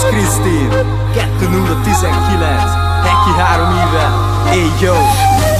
Kis Krisztin. 2019 Heki három éve Éj, hey, yo!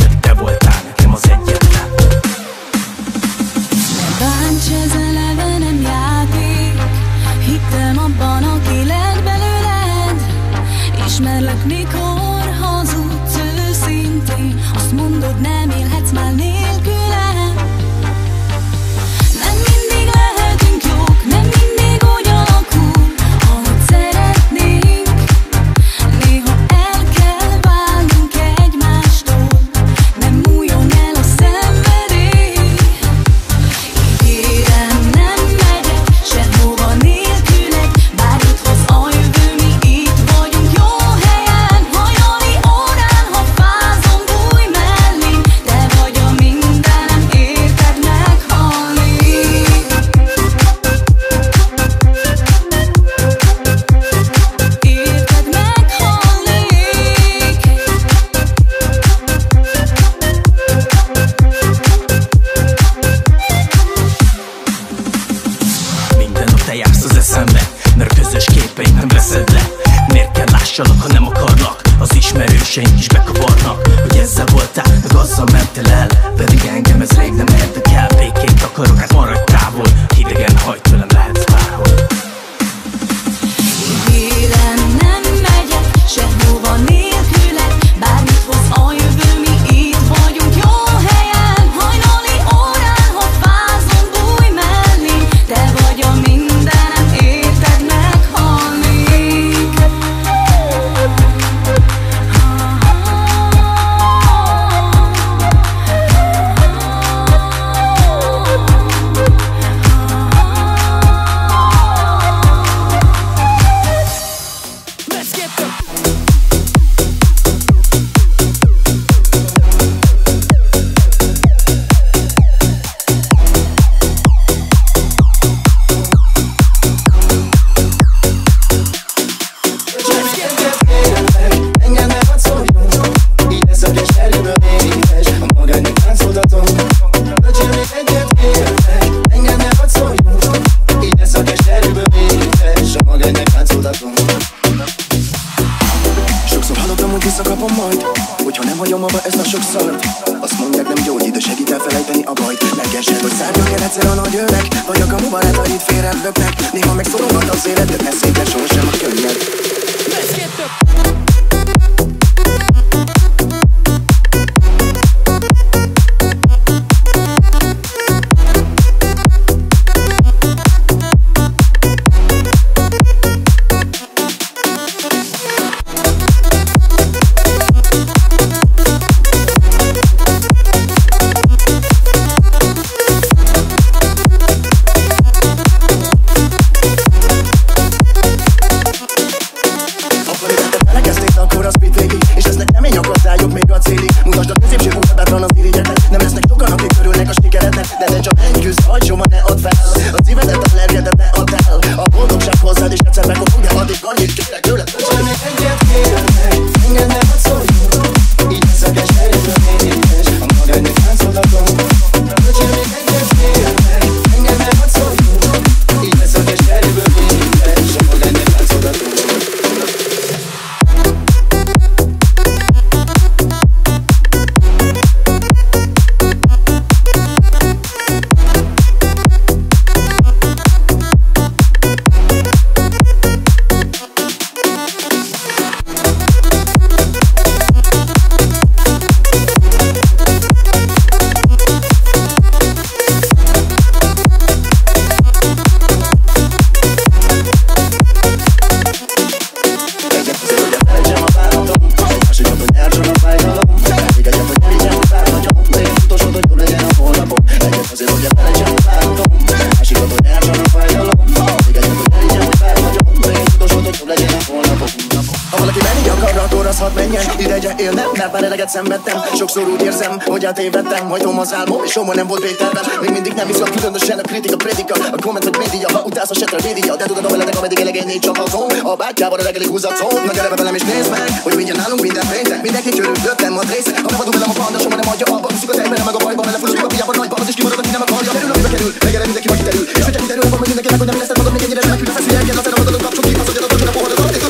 valaki menni akar, akkor az hadd menjen. Ideje élnem, mert már eleget szenvedtem. Sokszor úgy érzem, hogy átévettem Hajtom az álmom, és soha nem volt végtervem Még mindig nem izgat, különösen a kritika, predika A komment vagy média, ha utálsz a setre média De tudod, ameletek, ameddig elegény nincs csapatom. A bátyjában a reggelig húzatszom Na gyere be velem és nézd meg, hogy mindjárt nálunk minden péntek. Mindenki körülöttem a része Ha nem velem a panda, soha nem adja abba. Viszik a tejben, meg a bajban, belefúrjuk a piában nagyban. Az is kimarad, aki nem akarja. Kerül, amibe kerül, megjelent mindenki, vagy kiterül És hogyha kiterül, akkor meg, hogy nem leszed magad még ennyire küldesz, hogy elkér, aztán magadon kapcsol ki Faszodjad a tocsin a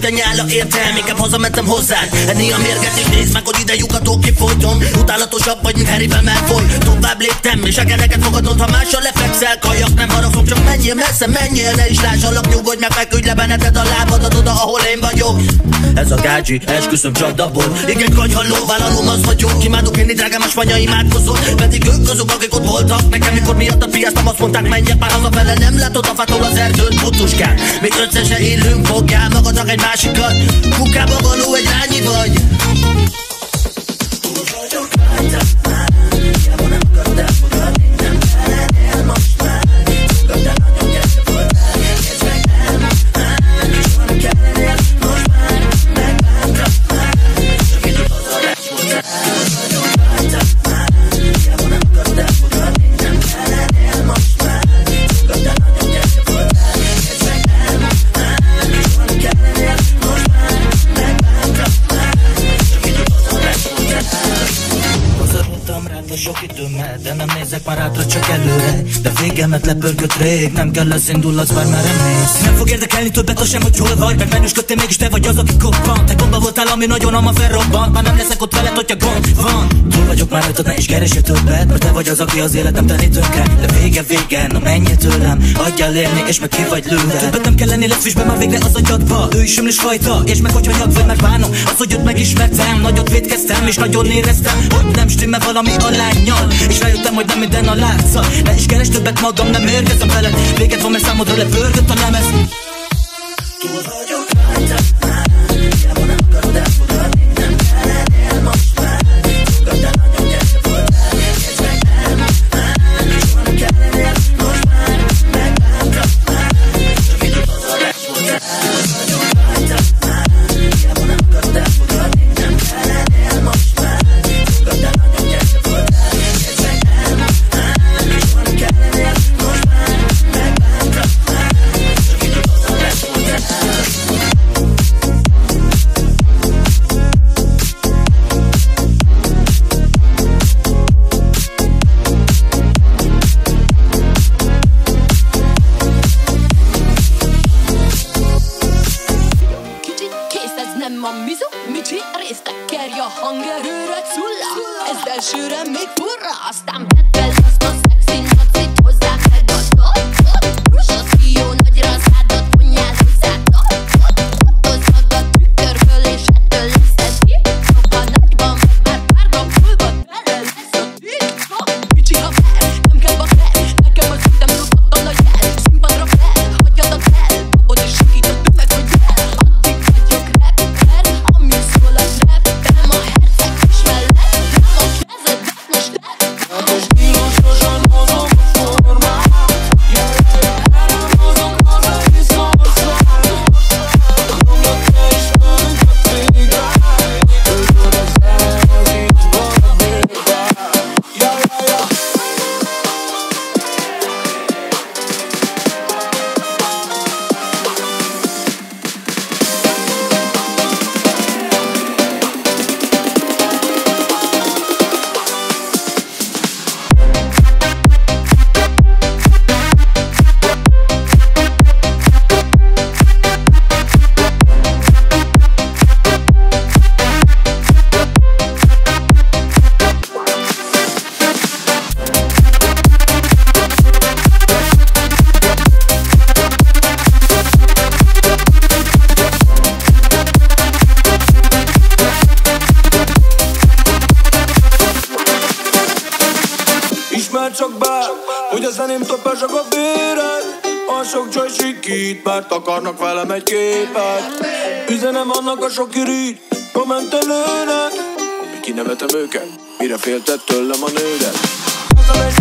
folyt a nyála értem Inkább hazamentem hozzád Enni a mérget és nézd meg, hogy ide lyukatok kifolytom. Utálatosabb vagy, mint Harryben Malfoy Tovább léptem és a gereket fogadod Ha mással lefekszel, kajak nem haragszom Csak menjél messze, menjél, ne is lássalak Nyugodj meg, feküdj le benneted a lábadat oda, ahol én vagyok. Ez a gácsi, esküszöm csak dabból Igen, kanyhalló, vállalom az vagyok Imádok én drágám, a spanya imádkozol. Pedig ők azok, akik ott voltak Nekem mikor miatt a piáztam, azt mondták menjek már hazafele Nem látod a fától az erdőt, butuskán Még ötször se élünk, fogjál magadnak egy másikat. Kukába való egy rányi vagy Hazudtam rád a sok időmet De nem nézek már hátra csak előre. De végemet lepörgött rég Nem kell lesz indulatsz bár merre mész Nem fog érdekelni többet az sem, hogy hol vagy Mert menősködtél mégis te vagy az, aki koppan. Te gomba voltál, ami nagyon ama felrobban. Már nem leszek ott veled, hogyha gond van. Túl vagyok már rajtad, ne is keresje többet Mert te vagy az, aki az életem tenni tönkre De vége vége, na menj tőlem Hagyjál élni, és meg ki vagy lőve. Többet nem kell lenni, lesz füstbe már végre az agyadba. Ő is ömlős fajta, és meg hogyha nyag vagy, mert bánom. Az, hogy őt megismertem, nagyot védkeztem És nagyon éreztem, hogy nem stimmel valami a lányjal. És rájöttem, hogy nem minden a látsza. Ne is keres többet magam, nem érkezem veled. Véget van, mert számodra lepörgött a lemez. Kicsit Csaj sikít, mert akarnak velem egy képet. Üzenem annak a sok irigy, kommentelőnek Hogy kinevetem őket, mire féltett tőlem a nődet. Ezzel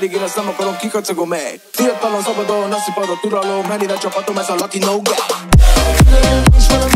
pedig én ezt nem akarom, kikacagom meg Fiatalon, szabadon, azt iparod, uralom, mennyire csapatom, ez a latinó gap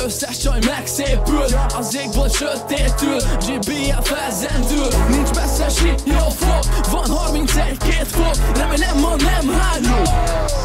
összes csaj megszépül Az égből sötétül, GBF felzendül Nincs messze jó fog, van 31 két fok Remélem ma nem hányul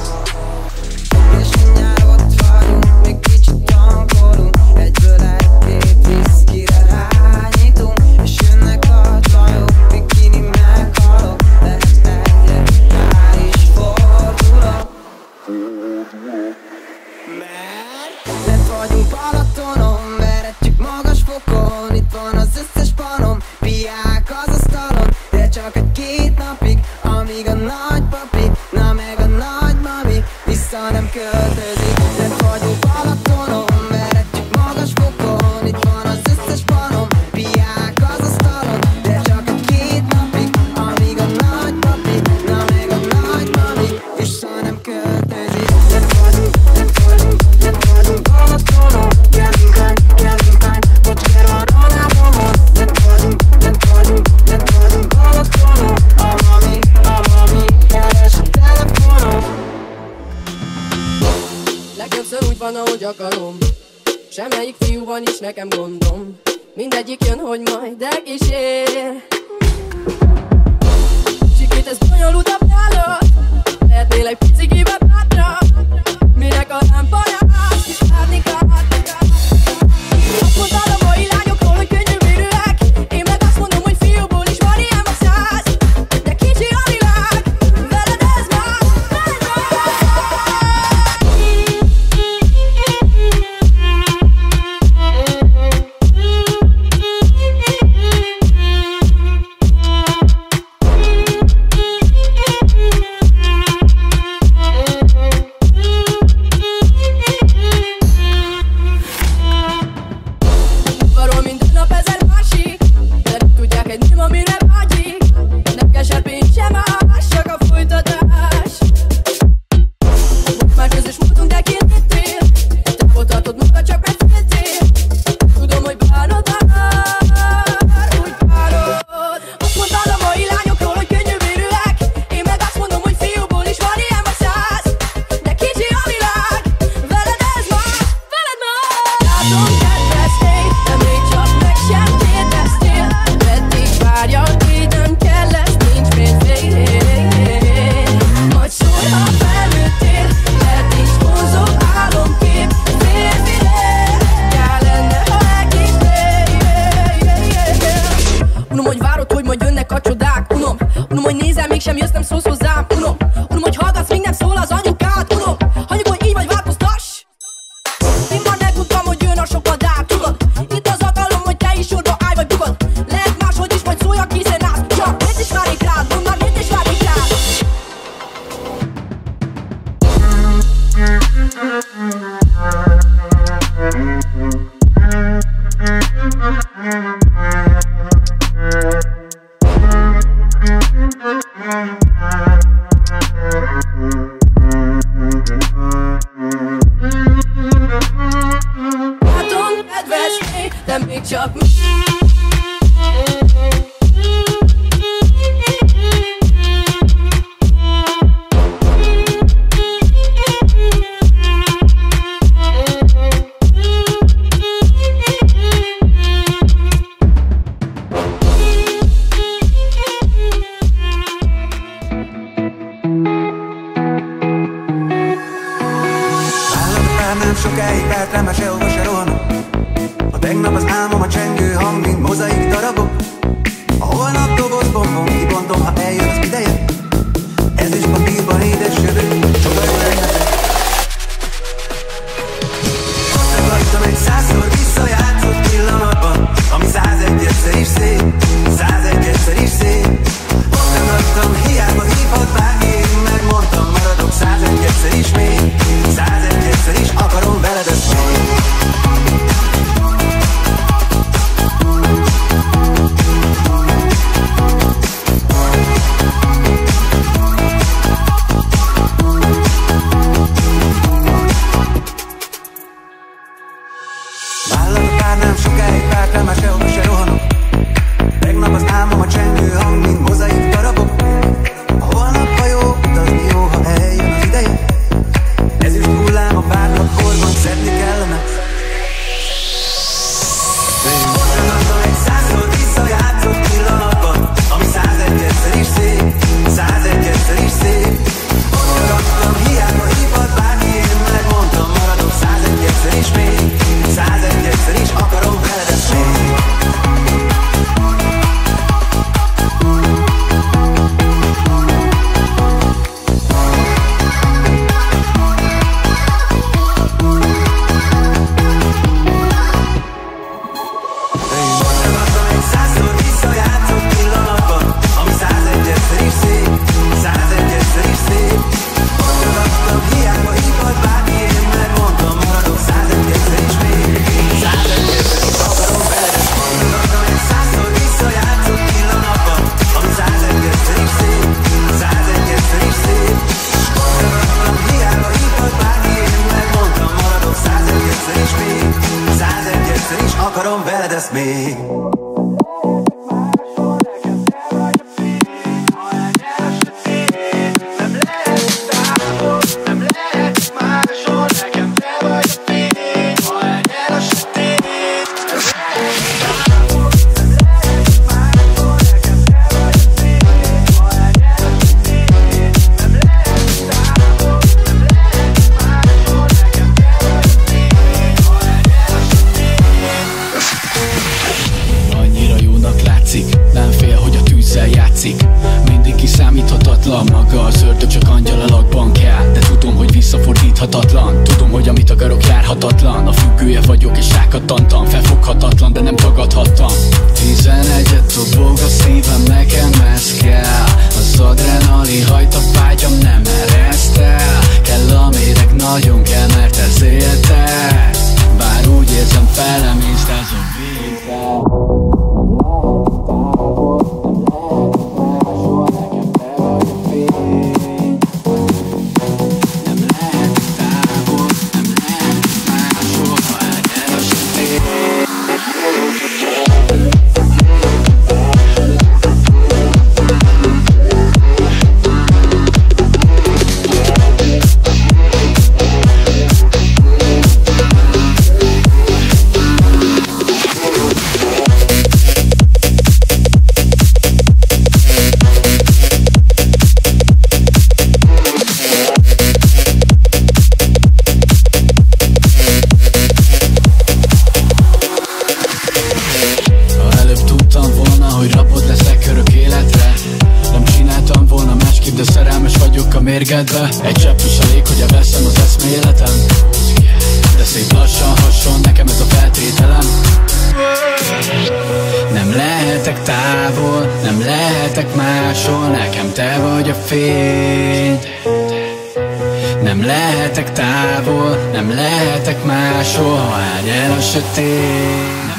like I'm going mérgedbe Egy csepp is elég, hogy elveszem az eszméletem. De szép lassan hason, nekem ez a feltételem. Nem lehetek távol, nem lehetek máshol Nekem te vagy a fény. Nem lehetek távol, nem lehetek máshol, ha elnyel a sötét.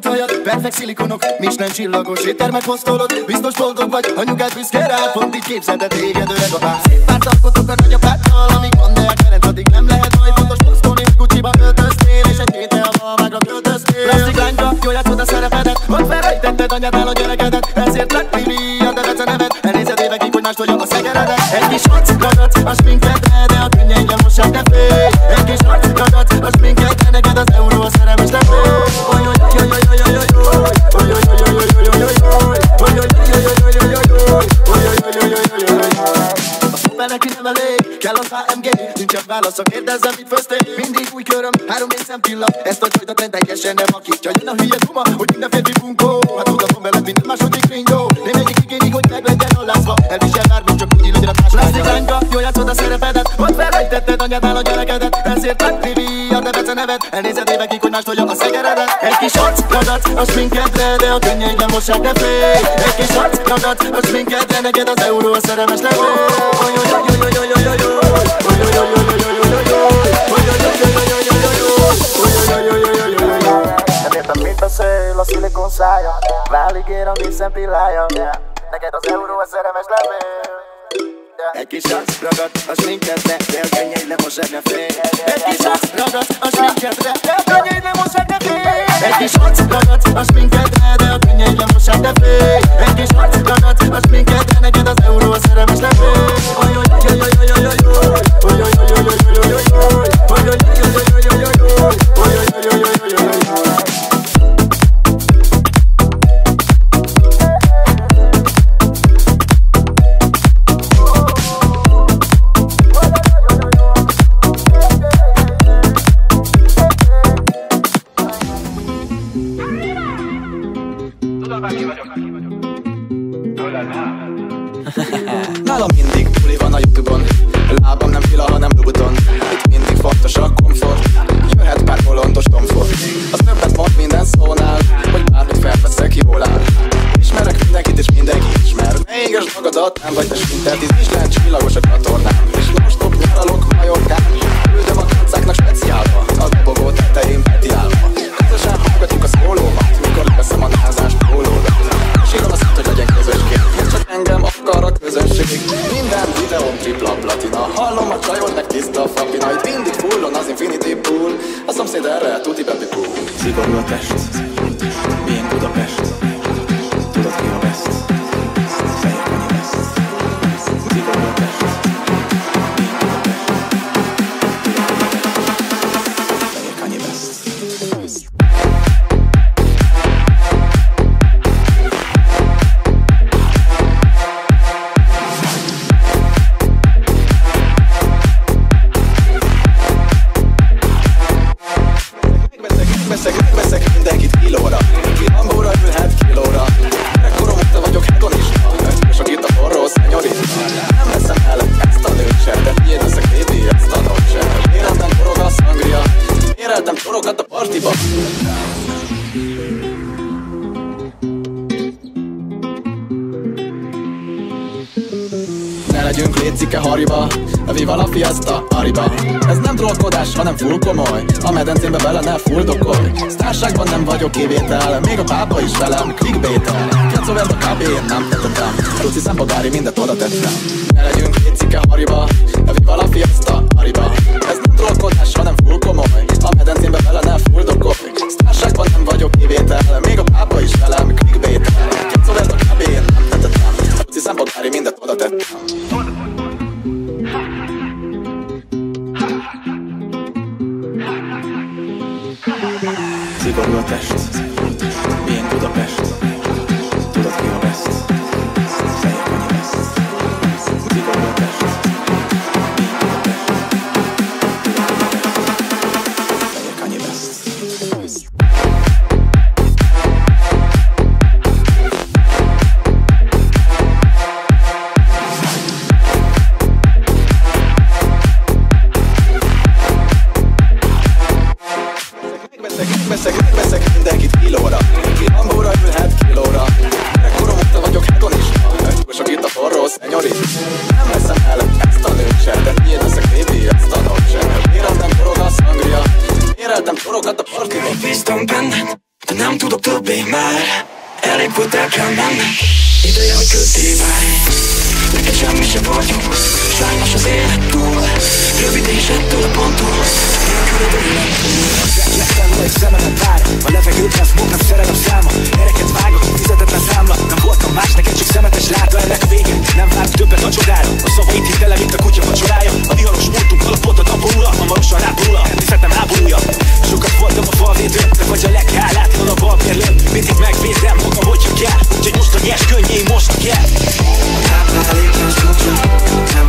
Gyönyörű fótajad, perfekt szilikonok Michelin csillagos éttermet hoztolod Biztos boldog vagy, anyukád büszke rád. Pont így képzeld el téged öreg apád. Szép párt a nagyapáddal Amíg van, de a kerenc addig nem lehet majd Fontos posztolni, hogy Gucci-ba öltöztél És egy két almamágra költöztél. Plastik lányba, jól játszod a szerepedet Ott felrejtetted anyádnál a gyerekedet. Ezért lett Vivi a devece neved. Elnézed évekig, hogy más tolja a szegeredet. Egy kis arc ragad a sminkedre De a könnyei lemossák, ne félj Egy kis arc ragad a sminkedre Neked az euró nem elég, kell az HMG Nincs csak válaszok, kérdezzem, mit főztél? Mindig új köröm, három négy szempillanat Ezt a csajt a trend teljesen nem akítja. Jön a hülye duma, hogy minden férfi bunkó. Hát tudatom veled, minden második ringó Nem egyik igényig, hogy meglegyen a lázba. Elvisel lányba, jól játszod a szerepedet. Ott felrejtetted anyádnál a gyerekedet. Ezért lett Vivi a devece neved Elnézed évekig, hogy más tolja a szegeredet. Egy kis arc ragad a sminkedre De a könnyeid nem mossák, ne félj Egy kis arc ragad a sminkedre Neked az euró a szerelmes levél beszél a szilikon szája. Válig ér a mi szempillája. Neked az euró a szerelmes levél egy kis arc ragad a sminkedre De a könnyeid nem mossák, ne félj Egy kis arc ragad a sminkedre De a könnyeid nem mossák, ne félj Egy kis arc veszek, megveszek mindenkit kilóra. Ki rambóra ülhet kilóra. Gyerekkorom óta vagyok hát hedonista Öngyúgosok itt a forró szenyorit Nem veszem el ezt a nőt se De miért veszek népi ezt a nőt se Éreztem forog a szangria. Éreltem korogat a parkiban Bíztam benned, de nem tudok többé már. Elég volt el kell mennem. Ideje, hogy köddé válj. Neked semmi se vagyok Sajnos az élet túl. Rövid a ponttól hosszú Nélküled élet Lettem, hogy szememen vár A levegőt lesz, buknak szerelem száma Ereket vágok, fizetetlen számla Nem voltam más, neked csak szemetes láda ennek a vége Nem várt többet a csodára A szavait hitele, mint a kutya A viharos múltunk alapot a tapóra Hamarosan rápóla, hiszetem háborúja Sokat voltam a falvédő Te vagy a leghálátlanabb albérlőm Mindig megvédem magam, hogyha a nyers kell Hát már elég nem tudja Nem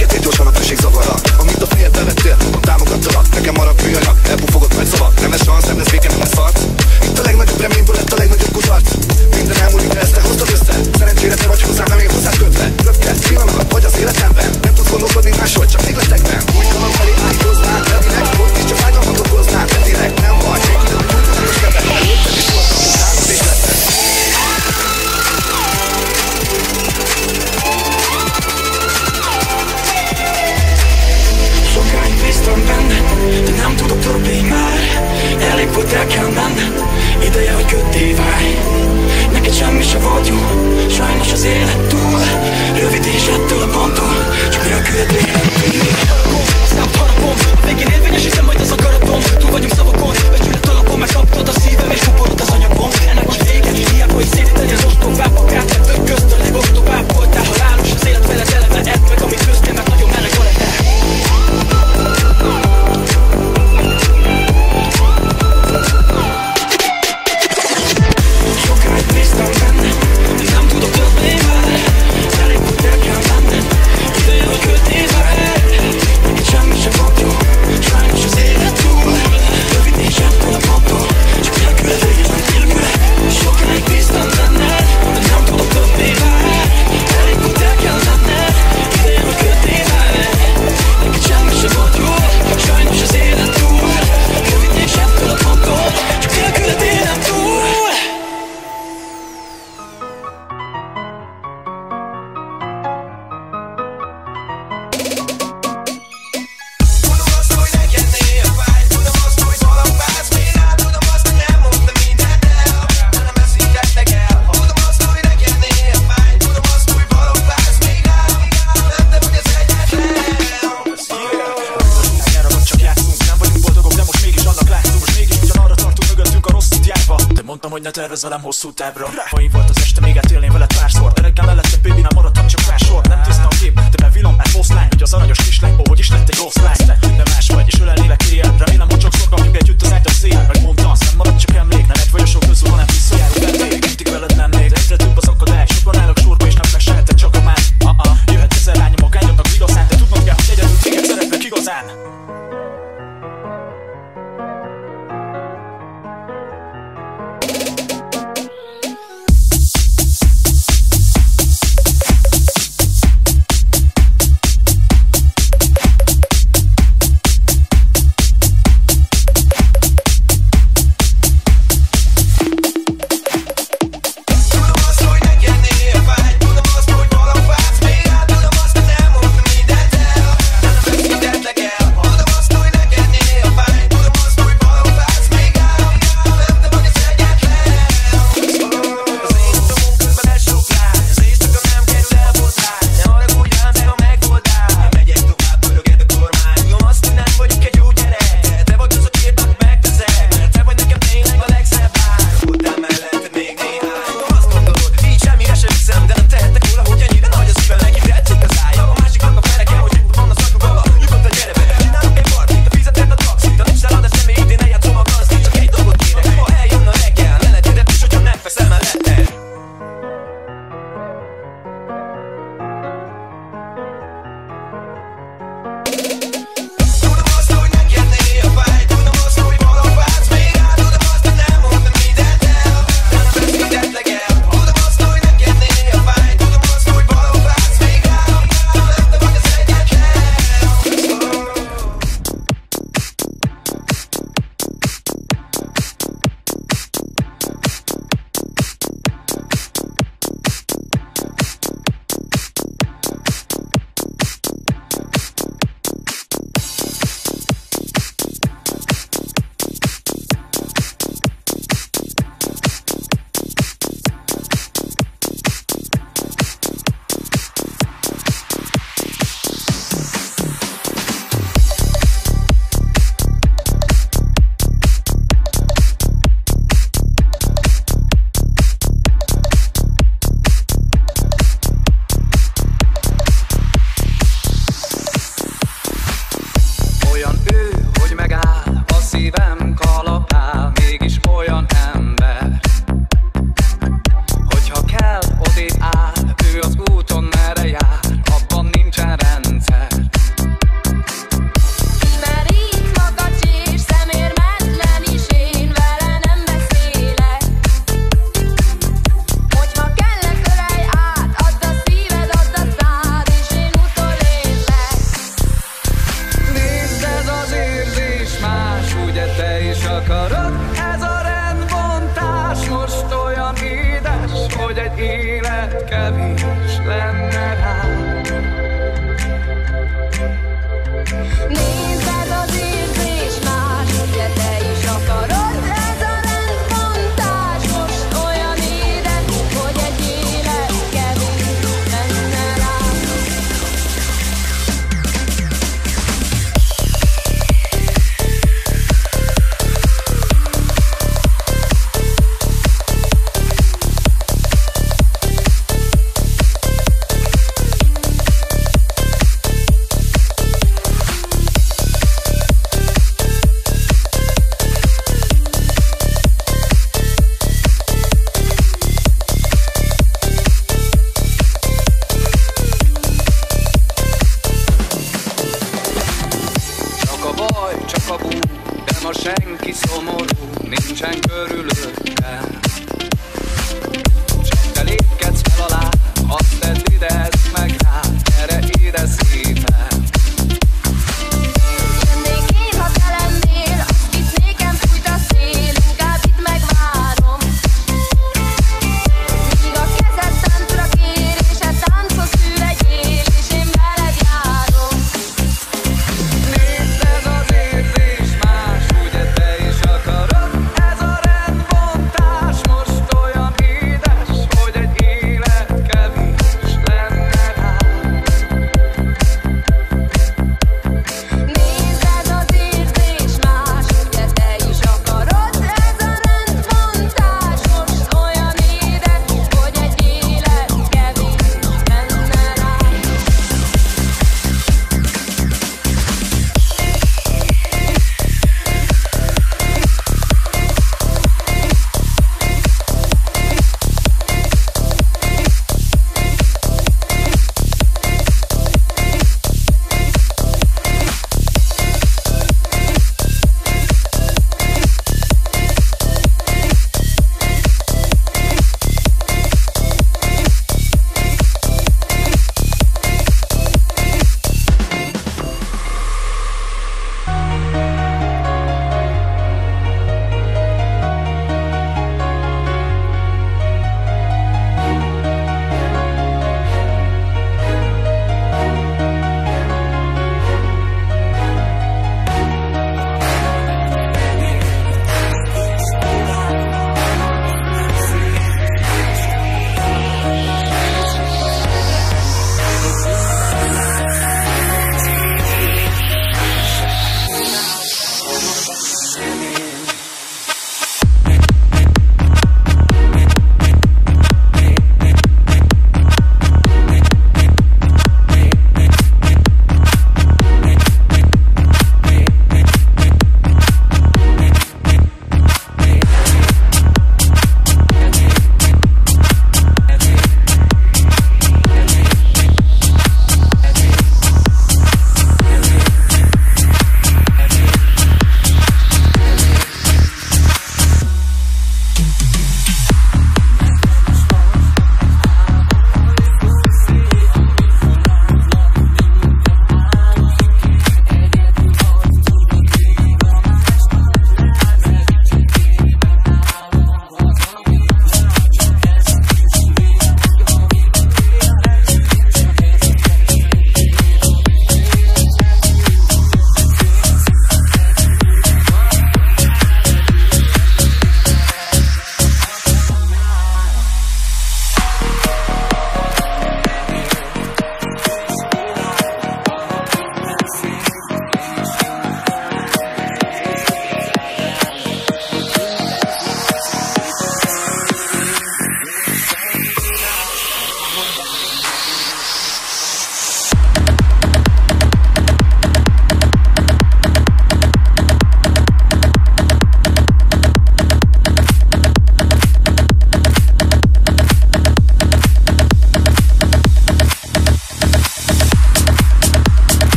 Get ért gyorsan a község zavara A gusta. baj, csak a bú, de ma senki szomorú, nincsen körülöttem. Csak te lépkedsz fel alá, azt eddig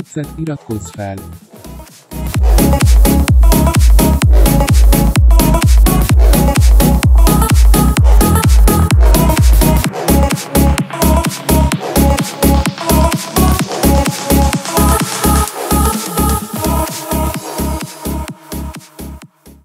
tetszett iratkozz fel!